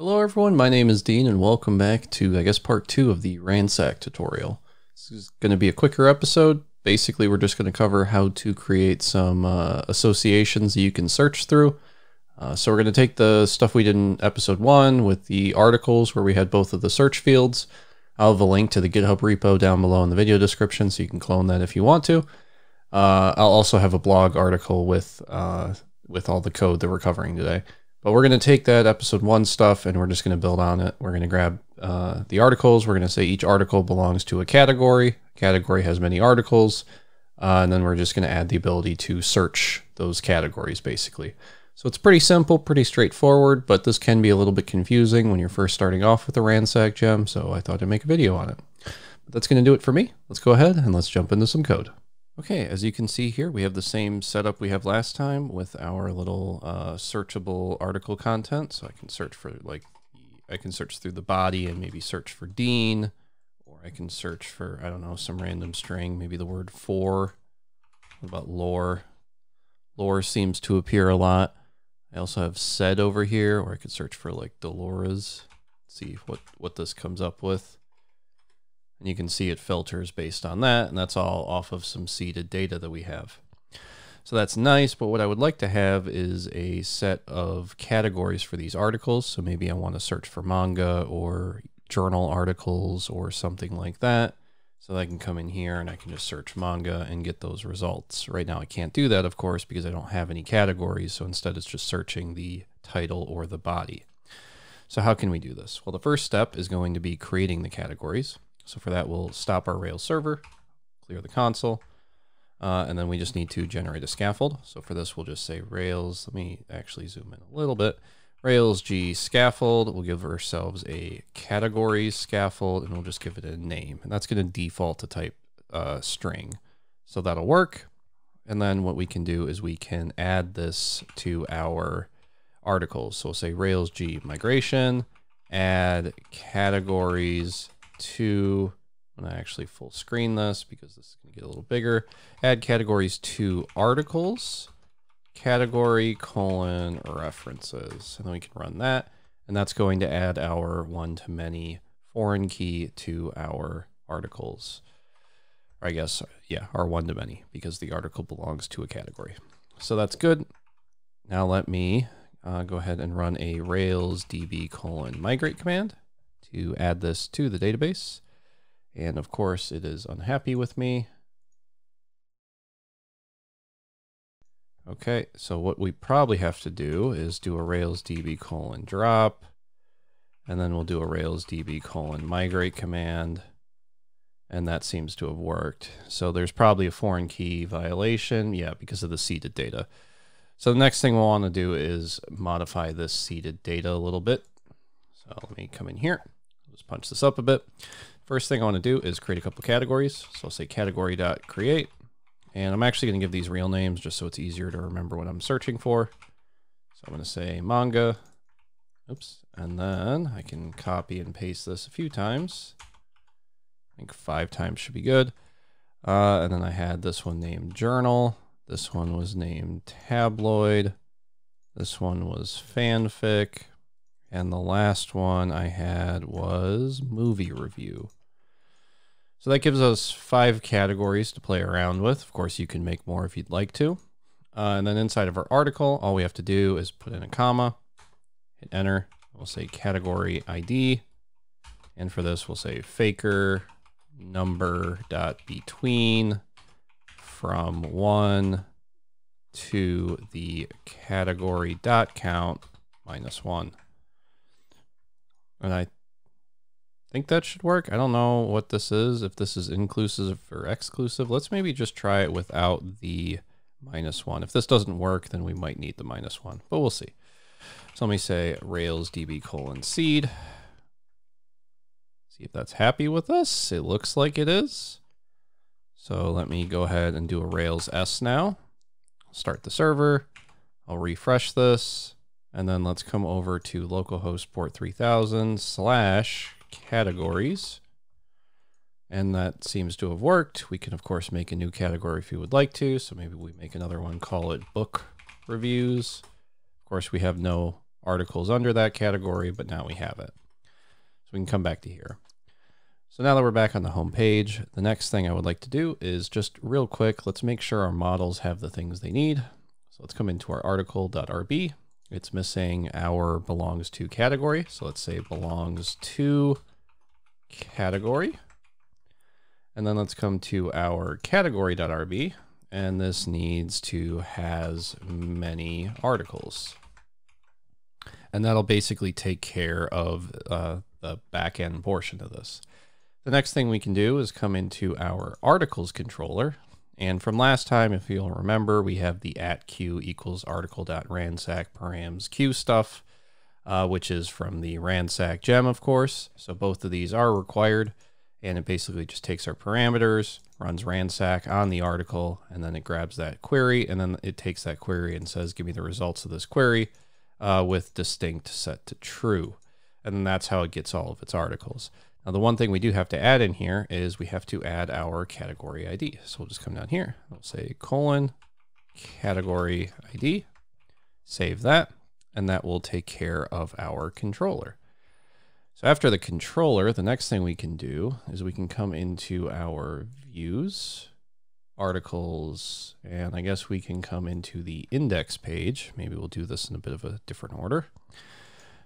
Hello everyone, my name is Dean and welcome back to, I guess, part two of the Ransack tutorial. This is going to be a quicker episode. Basically, we're just going to cover how to create some uh, associations that you can search through. Uh, so we're going to take the stuff we did in episode one with the articles where we had both of the search fields. I'll have a link to the GitHub repo down below in the video description so you can clone that if you want to. Uh, I'll also have a blog article with, uh, with all the code that we're covering today. But we're going to take that episode one stuff and we're just going to build on it. We're going to grab uh, the articles. We're going to say each article belongs to a category. category has many articles. Uh, and then we're just going to add the ability to search those categories basically. So it's pretty simple, pretty straightforward, but this can be a little bit confusing when you're first starting off with the Ransack gem. So I thought I'd make a video on it. But that's going to do it for me. Let's go ahead and let's jump into some code. Okay, as you can see here, we have the same setup we have last time with our little uh, searchable article content. So I can search for like, I can search through the body and maybe search for Dean, or I can search for, I don't know, some random string, maybe the word for. What about lore? Lore seems to appear a lot. I also have said over here, or I could search for like Dolores, see what, what this comes up with. And you can see it filters based on that, and that's all off of some seeded data that we have. So that's nice, but what I would like to have is a set of categories for these articles. So maybe I want to search for manga or journal articles or something like that. So I can come in here and I can just search manga and get those results. Right now I can't do that, of course, because I don't have any categories. So instead it's just searching the title or the body. So how can we do this? Well, the first step is going to be creating the categories. So for that, we'll stop our Rails server, clear the console, uh, and then we just need to generate a scaffold. So for this, we'll just say Rails. Let me actually zoom in a little bit. Rails G scaffold. We'll give ourselves a categories scaffold, and we'll just give it a name. And that's going to default to type uh, string. So that'll work. And then what we can do is we can add this to our articles. So we'll say Rails G migration, add categories to, when I'm gonna actually full screen this because this is gonna get a little bigger. Add categories to articles, category colon references. And then we can run that. And that's going to add our one-to-many foreign key to our articles. Or I guess, yeah, our one-to-many because the article belongs to a category. So that's good. Now let me uh, go ahead and run a Rails DB colon migrate command to add this to the database. And of course, it is unhappy with me. Okay, so what we probably have to do is do a Rails DB colon drop, and then we'll do a Rails DB colon migrate command, and that seems to have worked. So there's probably a foreign key violation, yeah, because of the seeded data. So the next thing we'll want to do is modify this seeded data a little bit. So let me come in here punch this up a bit. First thing I want to do is create a couple categories. So I'll say category.create. And I'm actually going to give these real names just so it's easier to remember what I'm searching for. So I'm going to say manga. Oops. And then I can copy and paste this a few times. I think five times should be good. Uh, and then I had this one named journal. This one was named tabloid. This one was fanfic. And the last one I had was movie review. So that gives us five categories to play around with. Of course, you can make more if you'd like to. Uh, and then inside of our article, all we have to do is put in a comma, hit enter. We'll say category ID. And for this, we'll say faker number dot between from one to the category dot count minus one. And I think that should work. I don't know what this is, if this is inclusive or exclusive. Let's maybe just try it without the minus one. If this doesn't work, then we might need the minus one, but we'll see. So let me say Rails DB colon seed. See if that's happy with us. It looks like it is. So let me go ahead and do a Rails S now. Start the server. I'll refresh this. And then let's come over to localhost port 3000 slash categories. And that seems to have worked. We can, of course, make a new category if you would like to. So maybe we make another one, call it book reviews. Of course, we have no articles under that category, but now we have it. So we can come back to here. So now that we're back on the home page, the next thing I would like to do is just real quick, let's make sure our models have the things they need. So let's come into our article.rb. It's missing our belongs to category. So let's say belongs to category. And then let's come to our category.rb. And this needs to has many articles. And that'll basically take care of uh, the back end portion of this. The next thing we can do is come into our articles controller. And from last time, if you'll remember, we have the at q equals article.ransack params q stuff, uh, which is from the ransack gem, of course. So both of these are required. And it basically just takes our parameters, runs ransack on the article, and then it grabs that query. And then it takes that query and says, give me the results of this query uh, with distinct set to true. And that's how it gets all of its articles. Now, the one thing we do have to add in here is we have to add our category ID. So we'll just come down here. We'll say colon category ID, save that, and that will take care of our controller. So after the controller, the next thing we can do is we can come into our views, articles, and I guess we can come into the index page. Maybe we'll do this in a bit of a different order.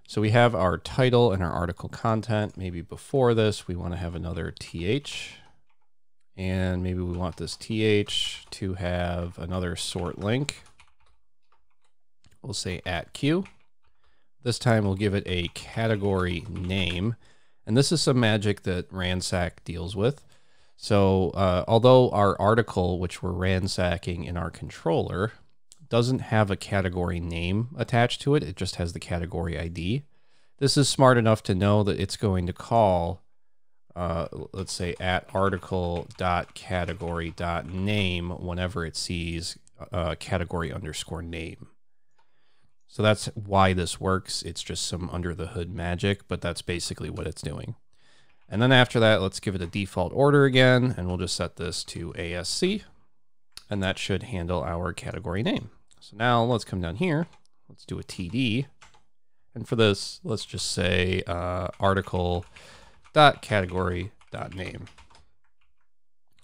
So we have our title and our article content. Maybe before this, we want to have another TH. And maybe we want this TH to have another sort link. We'll say at Q. This time we'll give it a category name. And this is some magic that Ransack deals with. So uh, although our article, which we're ransacking in our controller, doesn't have a category name attached to it. It just has the category ID. This is smart enough to know that it's going to call, uh, let's say, at article.category.name whenever it sees uh, category underscore name. So that's why this works. It's just some under the hood magic, but that's basically what it's doing. And then after that, let's give it a default order again, and we'll just set this to ASC, and that should handle our category name. So now let's come down here. Let's do a TD. And for this, let's just say uh, article dot category dot name.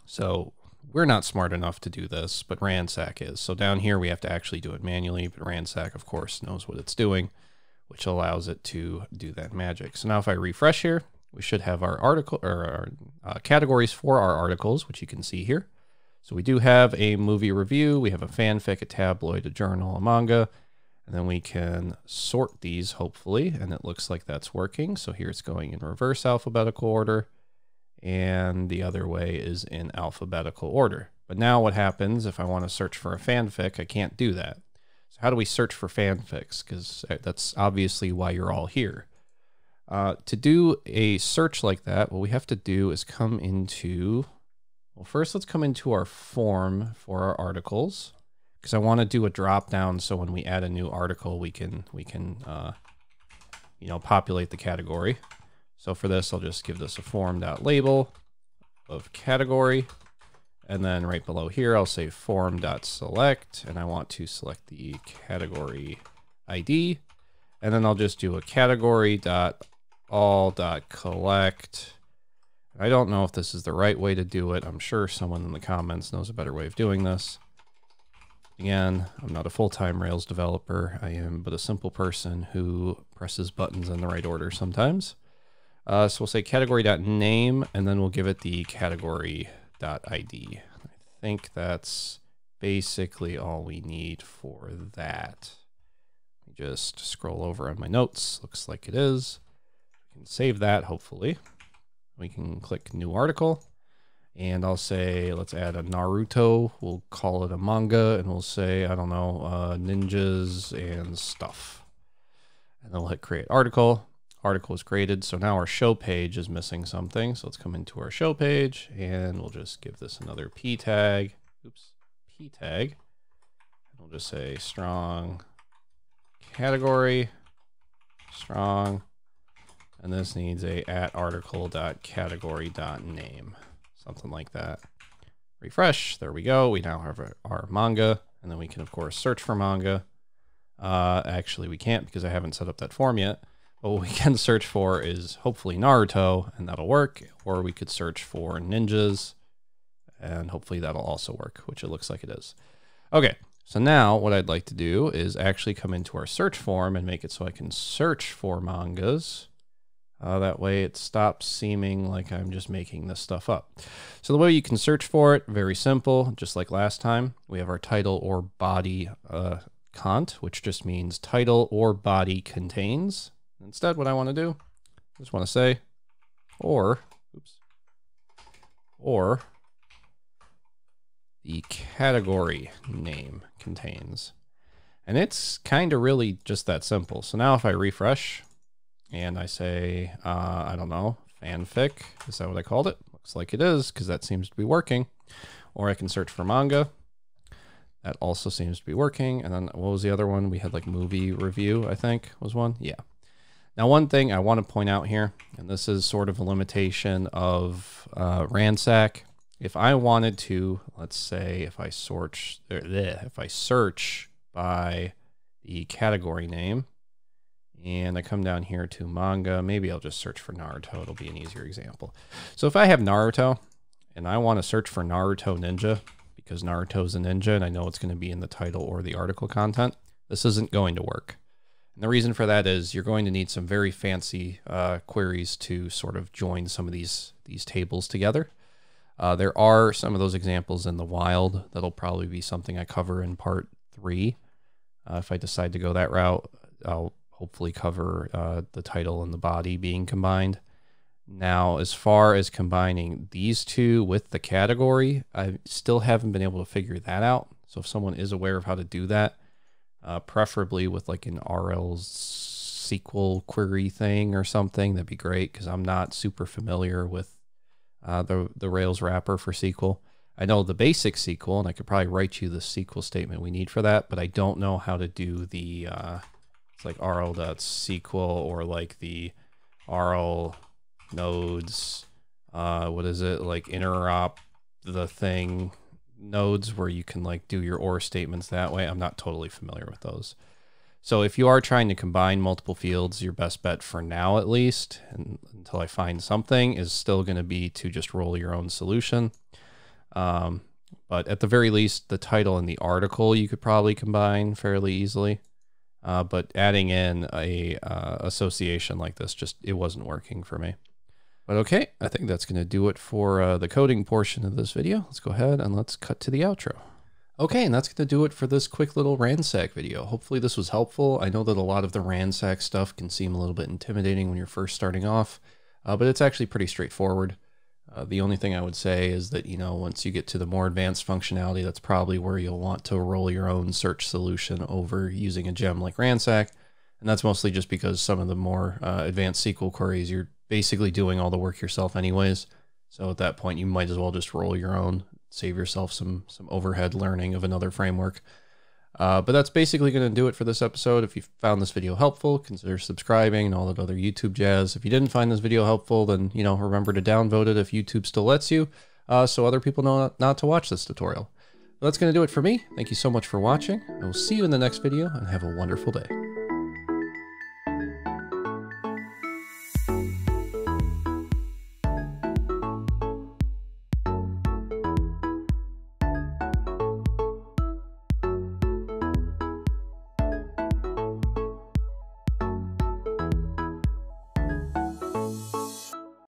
So we're not smart enough to do this, but Ransack is. So down here, we have to actually do it manually, but Ransack, of course, knows what it's doing, which allows it to do that magic. So now if I refresh here, we should have our article or our uh, categories for our articles, which you can see here. So we do have a movie review, we have a fanfic, a tabloid, a journal, a manga, and then we can sort these hopefully, and it looks like that's working. So here it's going in reverse alphabetical order, and the other way is in alphabetical order. But now what happens if I want to search for a fanfic, I can't do that. So how do we search for fanfics? Because uh, that's obviously why you're all here. Uh, to do a search like that, what we have to do is come into well, first let's come into our form for our articles because I want to do a drop down so when we add a new article, we can we can uh, you know populate the category. So for this, I'll just give this a form.label of category. And then right below here, I'll say form.select, and I want to select the category ID. And then I'll just do a category dot all dot collect I don't know if this is the right way to do it. I'm sure someone in the comments knows a better way of doing this. Again, I'm not a full-time Rails developer. I am but a simple person who presses buttons in the right order sometimes. Uh, so we'll say category.name, and then we'll give it the category.id. I think that's basically all we need for that. Let me just scroll over on my notes. Looks like it is. We can save that, hopefully. We can click new article and I'll say, let's add a Naruto. We'll call it a manga and we'll say, I don't know, uh, ninjas and stuff. And then we'll hit create article. Article is created. So now our show page is missing something. So let's come into our show page and we'll just give this another P tag. Oops, P tag. And we'll just say strong category, strong and this needs a at article dot category dot name, something like that. Refresh. There we go. We now have our, our manga, and then we can of course search for manga. Uh, actually, we can't because I haven't set up that form yet. But what we can search for is hopefully Naruto, and that'll work. Or we could search for ninjas, and hopefully that'll also work, which it looks like it is. Okay, so now what I'd like to do is actually come into our search form and make it so I can search for mangas. Uh, that way it stops seeming like I'm just making this stuff up. So the way you can search for it, very simple, just like last time. We have our title or body uh, cont, which just means title or body contains. Instead, what I want to do, I just want to say, or, oops, or the category name contains. And it's kind of really just that simple. So now if I refresh and I say, uh, I don't know, fanfic, is that what I called it? Looks like it is because that seems to be working. Or I can search for manga. That also seems to be working. And then what was the other one? We had like movie review, I think was one. Yeah. Now, one thing I want to point out here, and this is sort of a limitation of uh, Ransack. If I wanted to, let's say, if I search, if I search by the category name, and I come down here to manga, maybe I'll just search for Naruto. It'll be an easier example. So if I have Naruto, and I want to search for Naruto Ninja, because Naruto's a ninja, and I know it's going to be in the title or the article content, this isn't going to work. And the reason for that is you're going to need some very fancy uh, queries to sort of join some of these these tables together. Uh, there are some of those examples in the wild. That'll probably be something I cover in part three. Uh, if I decide to go that route, I'll hopefully cover uh, the title and the body being combined. Now, as far as combining these two with the category, I still haven't been able to figure that out. So if someone is aware of how to do that, uh, preferably with like an Arel SQL query thing or something, that'd be great because I'm not super familiar with uh, the the Rails wrapper for SQL. I know the basic SQL, and I could probably write you the SQL statement we need for that, but I don't know how to do the uh, it's like Arel.sql or like the Arel nodes. Uh, what is it like interop the thing nodes where you can like do your or statements that way. I'm not totally familiar with those. So if you are trying to combine multiple fields, your best bet for now, at least, and until I find something, is still going to be to just roll your own solution. Um, but at the very least, the title and the article you could probably combine fairly easily. Uh, but adding in a uh, association like this just it wasn't working for me. But okay, I think that's going to do it for uh, the coding portion of this video. Let's go ahead and let's cut to the outro. Okay, and that's going to do it for this quick little ransack video. Hopefully this was helpful. I know that a lot of the ransack stuff can seem a little bit intimidating when you're first starting off, uh, but it's actually pretty straightforward. Uh, the only thing I would say is that, you know, once you get to the more advanced functionality, that's probably where you'll want to roll your own search solution over using a gem like Ransack. And that's mostly just because some of the more uh, advanced SQL queries, you're basically doing all the work yourself anyways. So at that point, you might as well just roll your own save yourself some some overhead learning of another framework. Uh, but that's basically going to do it for this episode. If you found this video helpful, consider subscribing and all that other YouTube jazz. If you didn't find this video helpful, then you know remember to downvote it if YouTube still lets you, uh, so other people know not, to watch this tutorial. But that's going to do it for me. Thank you so much for watching. I will see you in the next video, and have a wonderful day.